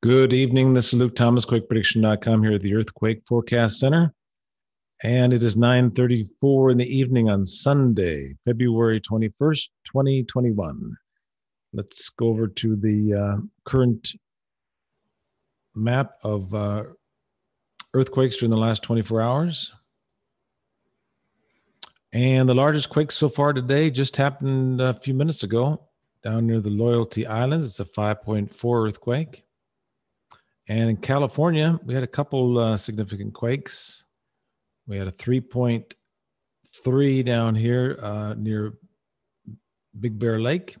Good evening. This is Luke Holmquist, QuakePrediction.com here at the Earthquake Forecast Center. And it is 9.34 in the evening on Sunday, February 21st, 2021. Let's go over to the uh, current map of uh, earthquakes during the last 24 hours. And the largest quake so far today just happened a few minutes ago down near the Loyalty Islands. It's a 5.4 earthquake. And in California, we had a couple uh, significant quakes. We had a 3.3 down here uh, near Big Bear Lake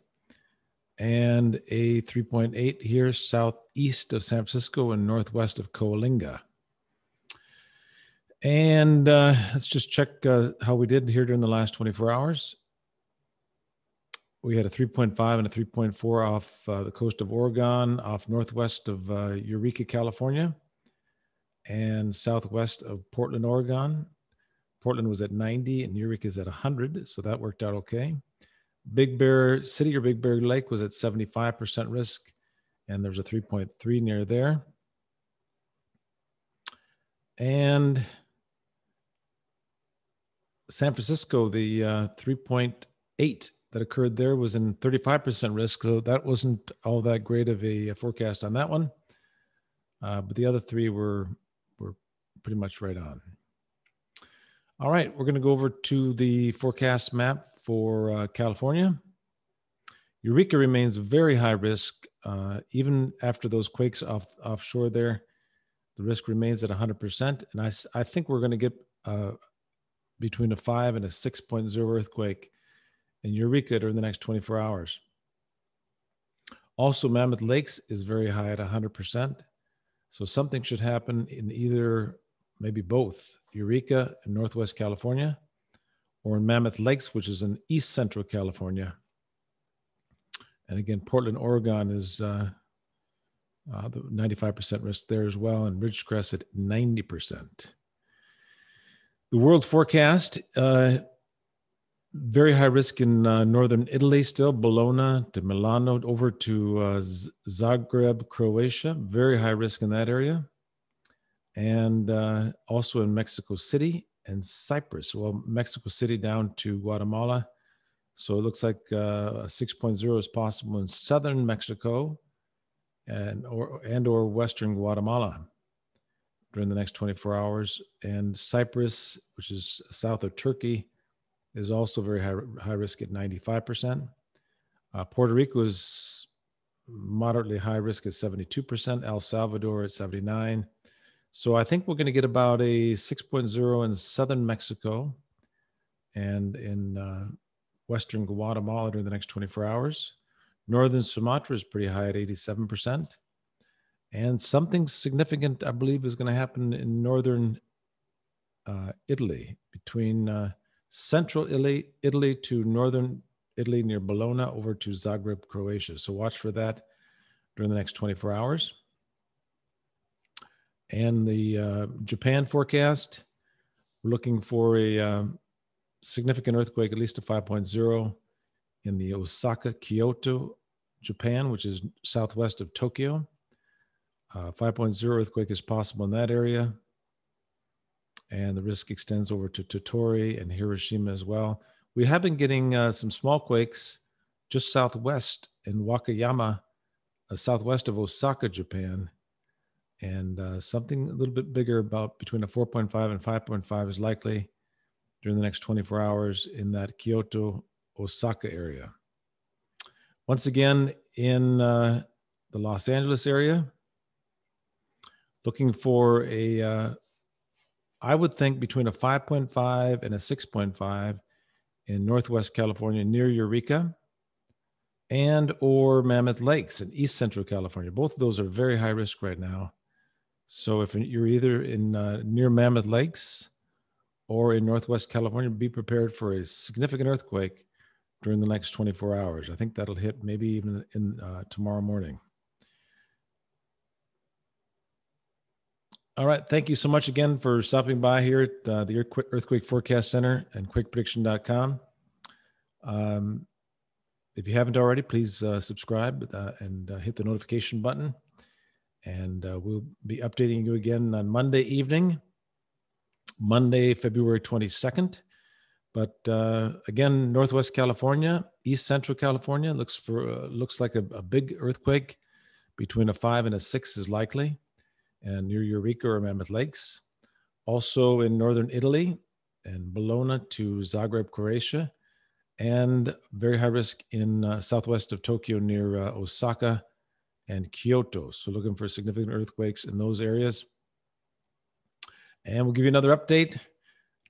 and a 3.8 here southeast of San Francisco and northwest of Coalinga. And uh, let's just check uh, how we did here during the last 24 hours we had a 3.5 and a 3.4 off uh, the coast of Oregon, off northwest of uh, Eureka, California, and southwest of Portland, Oregon. Portland was at 90 and Eureka is at 100, so that worked out okay. Big Bear City or Big Bear Lake was at 75% risk, and there's a 3.3 near there. And San Francisco, the uh, 3.8 that occurred there was in 35% risk. So that wasn't all that great of a, forecast on that one. Uh, but the other three were, were pretty much right on. All right, we're going to go over to the forecast map for uh, California. Eureka remains very high risk, uh, even after those quakes off offshore there. The risk remains at 100%. And I, I think we're going to get uh, between a 5 and a 6.0 earthquake in Eureka during the next 24 hours. Also, Mammoth Lakes is very high at 100%. So something should happen in either, maybe both, Eureka in Northwest California or in Mammoth Lakes, which is in East Central California. And again, Portland, Oregon is uh, uh, the 95% risk there as well, and Ridgecrest at 90%. The world forecast uh, very high risk in uh, northern Italy still, Bologna to Milano over to uh, Zagreb, Croatia. Very high risk in that area. And uh, also in Mexico City and Cyprus. Well, Mexico City down to Guatemala. So it looks like uh, a 6.0 is possible in southern Mexico and or and or western Guatemala during the next 24 hours. And Cyprus, which is south of Turkey, is also very high, high risk at 95%. Uh, Puerto Rico is moderately high risk at 72%, El Salvador at 79. So I think we're going to get about a 6.0 in southern Mexico and in uh, western Guatemala during the next 24 hours. Northern Sumatra is pretty high at 87%. And something significant, I believe, is going to happen in northern uh, Italy between uh, central Italy, Italy to northern Italy near Bologna over to Zagreb, Croatia. So watch for that during the next 24 hours. And the uh, Japan forecast, we're looking for a uh, significant earthquake, at least a 5.0 in the Osaka, Kyoto, Japan, which is southwest of Tokyo. Uh, 5.0 earthquake is possible in that area and the risk extends over to Tottori and Hiroshima as well. We have been getting uh, some small quakes just southwest in Wakayama, uh, southwest of Osaka, Japan, and uh, something a little bit bigger, about between a 4.5 and 5.5, is likely during the next 24 hours in that Kyoto, Osaka area. Once again, in uh, the Los Angeles area, looking for a uh, I would think between a 5.5 and a 6.5 in Northwest California near Eureka and or Mammoth Lakes in East Central California. Both of those are very high risk right now. So if you're either in uh, near Mammoth Lakes or in Northwest California, be prepared for a significant earthquake during the next 24 hours. I think that'll hit maybe even in uh, tomorrow morning. All right. Thank you so much again for stopping by here at uh, the Earthquake Forecast Center and QuakePrediction.com. Um, if you haven't already, please uh, subscribe uh, and uh, hit the notification button. And uh, we'll be updating you again on Monday evening, Monday, February 22nd. But uh, again, Northwest California, East Central California looks for looks like a, a, big earthquake between a five and a six is likely, and near Eureka or Mammoth Lakes. Also in northern Italy and Bologna to Zagreb, Croatia, and very high risk in uh, southwest of Tokyo near uh, Osaka and Kyoto. So looking for significant earthquakes in those areas. And we'll give you another update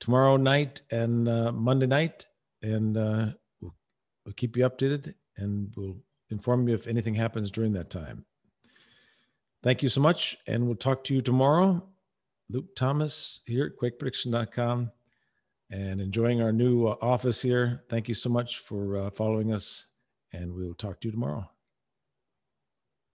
tomorrow night and uh, Monday night, and uh, we'll, we'll keep you updated and we'll inform you if anything happens during that time. Thank you so much, and we'll talk to you tomorrow. Luke Holmquist here at quakeprediction.com and enjoying our new uh, office here. Thank you so much for uh, following us, and we will talk to you tomorrow.